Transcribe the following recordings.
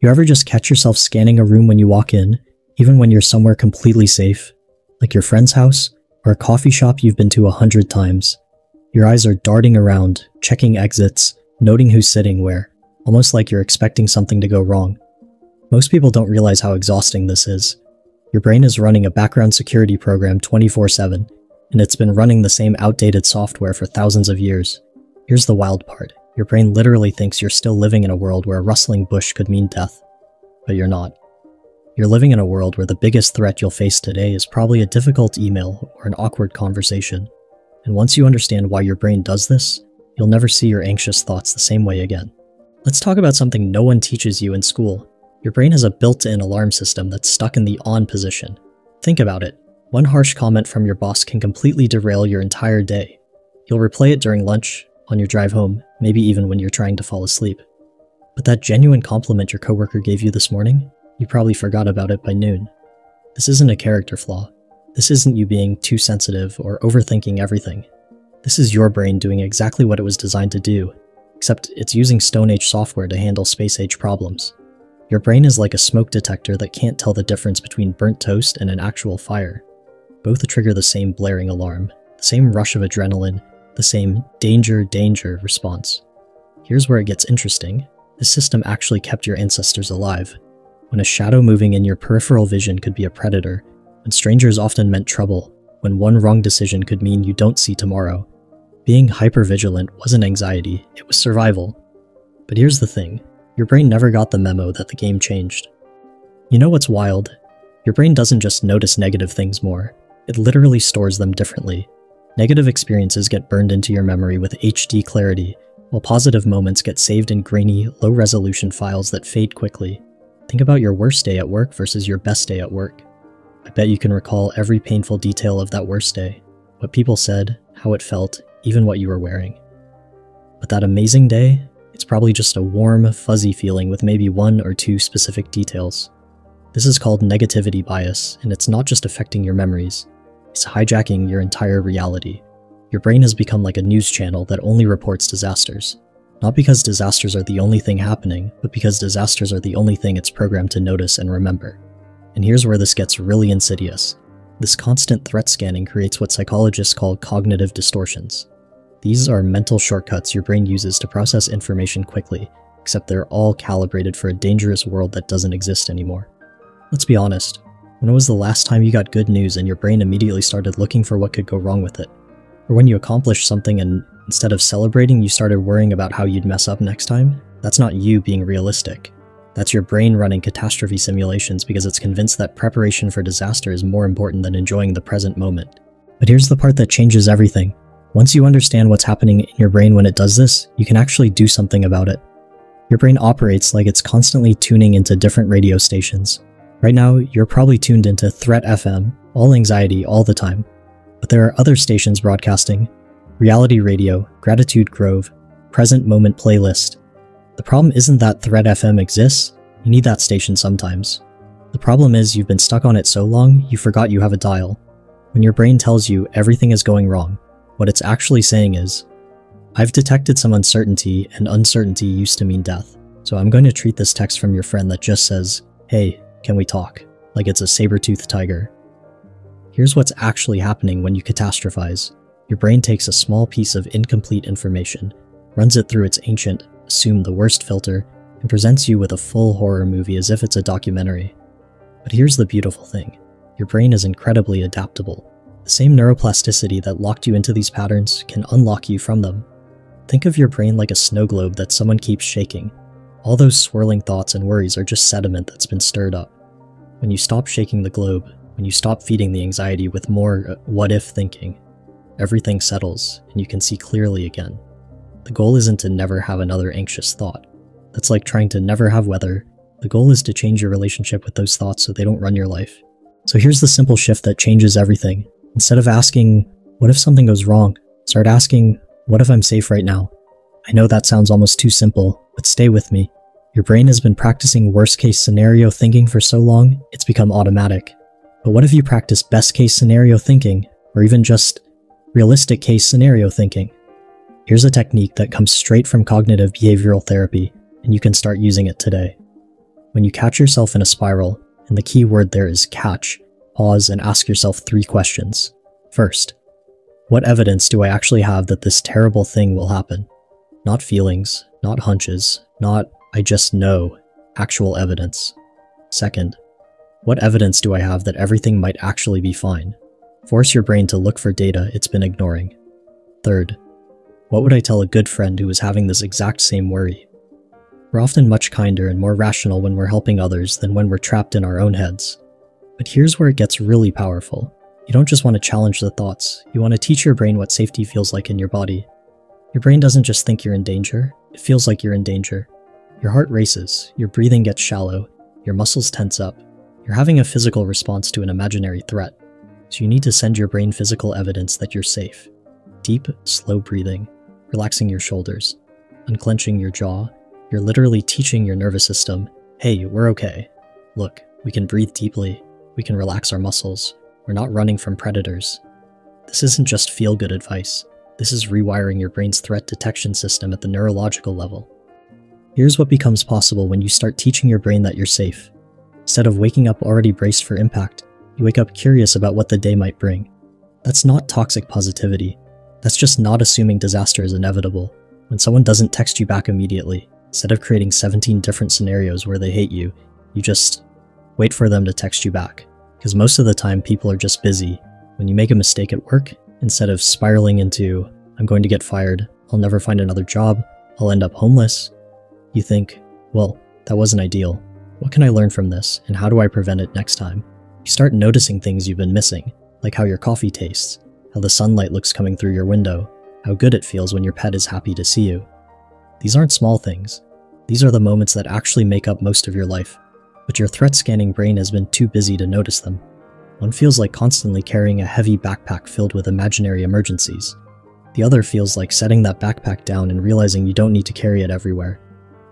You ever just catch yourself scanning a room when you walk in, even when you're somewhere completely safe, like your friend's house or a coffee shop you've been to a hundred times? Your eyes are darting around, checking exits, noting who's sitting where, almost like you're expecting something to go wrong. Most people don't realize how exhausting this is. Your brain is running a background security program 24 7, and it's been running the same outdated software for thousands of years. Here's the wild part your brain literally thinks you're still living in a world where a rustling bush could mean death. But you're not. You're living in a world where the biggest threat you'll face today is probably a difficult email or an awkward conversation. And once you understand why your brain does this, you'll never see your anxious thoughts the same way again. Let's talk about something no one teaches you in school. Your brain has a built in alarm system that's stuck in the on position. Think about it. One harsh comment from your boss can completely derail your entire day. You'll replay it during lunch, on your drive home, maybe even when you're trying to fall asleep. But that genuine compliment your coworker gave you this morning, you probably forgot about it by noon. This isn't a character flaw. This isn't you being too sensitive or overthinking everything. This is your brain doing exactly what it was designed to do, except it's using Stone Age software to handle space age problems. Your brain is like a smoke detector that can't tell the difference between burnt toast and an actual fire. Both trigger the same blaring alarm, the same rush of adrenaline, the same danger, danger response. Here's where it gets interesting. The system actually kept your ancestors alive. When a shadow moving in your peripheral vision could be a predator, when strangers often meant trouble, when one wrong decision could mean you don't see tomorrow. Being hypervigilant wasn't anxiety, it was survival. But here's the thing your brain never got the memo that the game changed. You know what's wild? Your brain doesn't just notice negative things more, it literally stores them differently. Negative experiences get burned into your memory with HD clarity, while positive moments get saved in grainy, low resolution files that fade quickly. Think about your worst day at work versus your best day at work. I bet you can recall every painful detail of that worst day what people said, how it felt, even what you were wearing. But that amazing day, it's probably just a warm, fuzzy feeling with maybe one or two specific details. This is called negativity bias, and it's not just affecting your memories, is hijacking your entire reality. Your brain has become like a news channel that only reports disasters. Not because disasters are the only thing happening, but because disasters are the only thing it's programmed to notice and remember. And here's where this gets really insidious. This constant threat scanning creates what psychologists call cognitive distortions. These are mental shortcuts your brain uses to process information quickly, except they're all calibrated for a dangerous world that doesn't exist anymore. Let's be honest, when was the last time you got good news and your brain immediately started looking for what could go wrong with it? Or when you accomplished something and instead of celebrating, you started worrying about how you'd mess up next time? That's not you being realistic. That's your brain running catastrophe simulations because it's convinced that preparation for disaster is more important than enjoying the present moment. But here's the part that changes everything. Once you understand what's happening in your brain when it does this, you can actually do something about it. Your brain operates like it's constantly tuning into different radio stations, Right now, you're probably tuned into Threat FM, all anxiety all the time. But there are other stations broadcasting Reality Radio, Gratitude Grove, Present Moment Playlist. The problem isn't that Threat FM exists, you need that station sometimes. The problem is you've been stuck on it so long, you forgot you have a dial. When your brain tells you everything is going wrong, what it's actually saying is, I've detected some uncertainty, and uncertainty used to mean death. So I'm going to treat this text from your friend that just says, Hey, can we talk? Like it's a saber-toothed tiger. Here's what's actually happening when you catastrophize. Your brain takes a small piece of incomplete information, runs it through its ancient, assume the worst filter, and presents you with a full horror movie as if it's a documentary. But here's the beautiful thing. Your brain is incredibly adaptable. The same neuroplasticity that locked you into these patterns can unlock you from them. Think of your brain like a snow globe that someone keeps shaking, all those swirling thoughts and worries are just sediment that's been stirred up. When you stop shaking the globe, when you stop feeding the anxiety with more uh, what if thinking, everything settles and you can see clearly again. The goal isn't to never have another anxious thought. That's like trying to never have weather. The goal is to change your relationship with those thoughts so they don't run your life. So here's the simple shift that changes everything. Instead of asking, what if something goes wrong? Start asking, what if I'm safe right now? I know that sounds almost too simple, but stay with me. Your brain has been practicing worst case scenario thinking for so long, it's become automatic. But what if you practice best case scenario thinking, or even just realistic case scenario thinking? Here's a technique that comes straight from cognitive behavioral therapy, and you can start using it today. When you catch yourself in a spiral, and the key word there is catch, pause and ask yourself three questions. First, what evidence do I actually have that this terrible thing will happen? Not feelings, not hunches, not I just know, actual evidence. Second, what evidence do I have that everything might actually be fine? Force your brain to look for data it's been ignoring. Third, what would I tell a good friend who was having this exact same worry? We're often much kinder and more rational when we're helping others than when we're trapped in our own heads. But here's where it gets really powerful. You don't just want to challenge the thoughts, you want to teach your brain what safety feels like in your body. Your brain doesn't just think you're in danger, it feels like you're in danger. Your heart races, your breathing gets shallow, your muscles tense up. You're having a physical response to an imaginary threat. So you need to send your brain physical evidence that you're safe. Deep, slow breathing, relaxing your shoulders, unclenching your jaw. You're literally teaching your nervous system, hey, we're okay. Look, we can breathe deeply, we can relax our muscles, we're not running from predators. This isn't just feel good advice, this is rewiring your brain's threat detection system at the neurological level. Here's what becomes possible when you start teaching your brain that you're safe. Instead of waking up already braced for impact, you wake up curious about what the day might bring. That's not toxic positivity, that's just not assuming disaster is inevitable. When someone doesn't text you back immediately, instead of creating 17 different scenarios where they hate you, you just wait for them to text you back. Because most of the time, people are just busy. When you make a mistake at work, instead of spiraling into, I'm going to get fired, I'll never find another job, I'll end up homeless, you think, well, that wasn't ideal. What can I learn from this, and how do I prevent it next time? You start noticing things you've been missing, like how your coffee tastes, how the sunlight looks coming through your window, how good it feels when your pet is happy to see you. These aren't small things. These are the moments that actually make up most of your life, but your threat scanning brain has been too busy to notice them. One feels like constantly carrying a heavy backpack filled with imaginary emergencies. The other feels like setting that backpack down and realizing you don't need to carry it everywhere.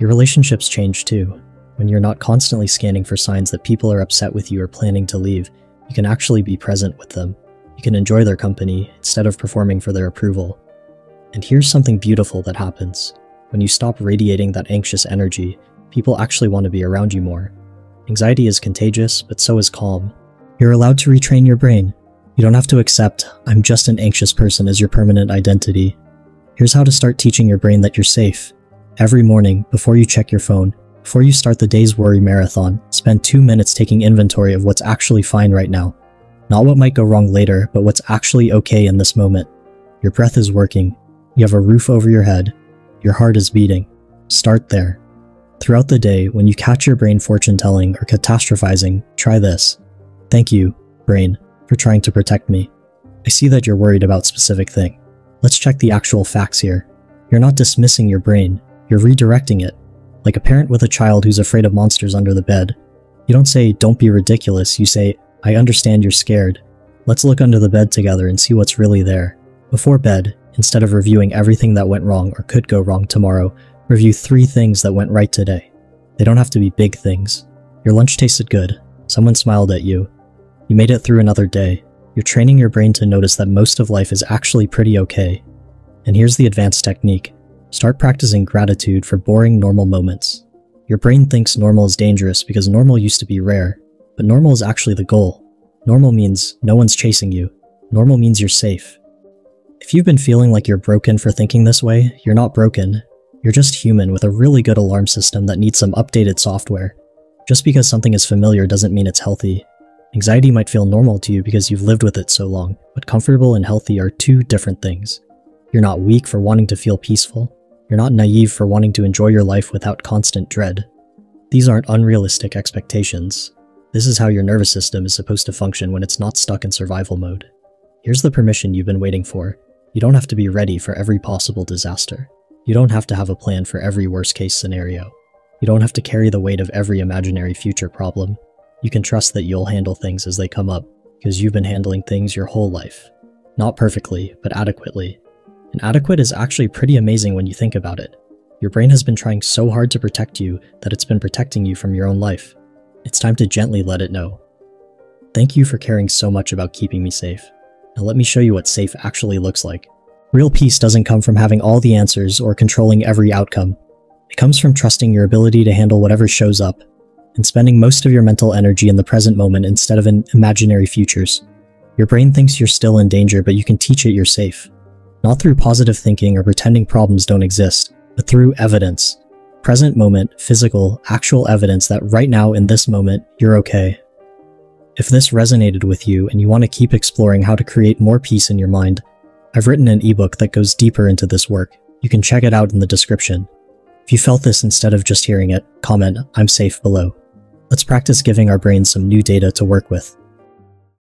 Your relationships change too. When you're not constantly scanning for signs that people are upset with you or planning to leave, you can actually be present with them you can enjoy their company instead of performing for their approval. And here's something beautiful that happens. When you stop radiating that anxious energy, people actually want to be around you more. Anxiety is contagious, but so is calm. You're allowed to retrain your brain. You don't have to accept, I'm just an anxious person as your permanent identity. Here's how to start teaching your brain that you're safe. Every morning, before you check your phone, before you start the day's worry marathon, spend two minutes taking inventory of what's actually fine right now. Not what might go wrong later, but what's actually okay in this moment. Your breath is working. You have a roof over your head. Your heart is beating. Start there. Throughout the day, when you catch your brain fortune telling or catastrophizing, try this. Thank you, brain, for trying to protect me. I see that you're worried about specific thing. Let's check the actual facts here. You're not dismissing your brain, you're redirecting it. Like a parent with a child who's afraid of monsters under the bed. You don't say, don't be ridiculous, you say, I understand you're scared. Let's look under the bed together and see what's really there. Before bed, instead of reviewing everything that went wrong or could go wrong tomorrow, review three things that went right today. They don't have to be big things. Your lunch tasted good. Someone smiled at you. You made it through another day. You're training your brain to notice that most of life is actually pretty okay. And here's the advanced technique. Start practicing gratitude for boring normal moments. Your brain thinks normal is dangerous because normal used to be rare, but normal is actually the goal. Normal means no one's chasing you. Normal means you're safe. If you've been feeling like you're broken for thinking this way, you're not broken. You're just human with a really good alarm system that needs some updated software. Just because something is familiar doesn't mean it's healthy. Anxiety might feel normal to you because you've lived with it so long, but comfortable and healthy are two different things. You're not weak for wanting to feel peaceful. You're not naive for wanting to enjoy your life without constant dread. These aren't unrealistic expectations. This is how your nervous system is supposed to function when it's not stuck in survival mode. Here's the permission you've been waiting for. You don't have to be ready for every possible disaster. You don't have to have a plan for every worst case scenario. You don't have to carry the weight of every imaginary future problem. You can trust that you'll handle things as they come up, because you've been handling things your whole life. Not perfectly, but adequately. And adequate is actually pretty amazing when you think about it. Your brain has been trying so hard to protect you that it's been protecting you from your own life. It's time to gently let it know. Thank you for caring so much about keeping me safe. Now let me show you what safe actually looks like. Real peace doesn't come from having all the answers or controlling every outcome. It comes from trusting your ability to handle whatever shows up. and spending most of your mental energy in the present moment instead of in imaginary futures. Your brain thinks you're still in danger, but you can teach it you're safe. Not through positive thinking or pretending problems don't exist, but through evidence. Present moment, physical, actual evidence that right now in this moment, you're okay. If this resonated with you and you want to keep exploring how to create more peace in your mind, I've written an ebook that goes deeper into this work. You can check it out in the description. If you felt this instead of just hearing it, comment, I'm safe below. Let's practice giving our brains some new data to work with.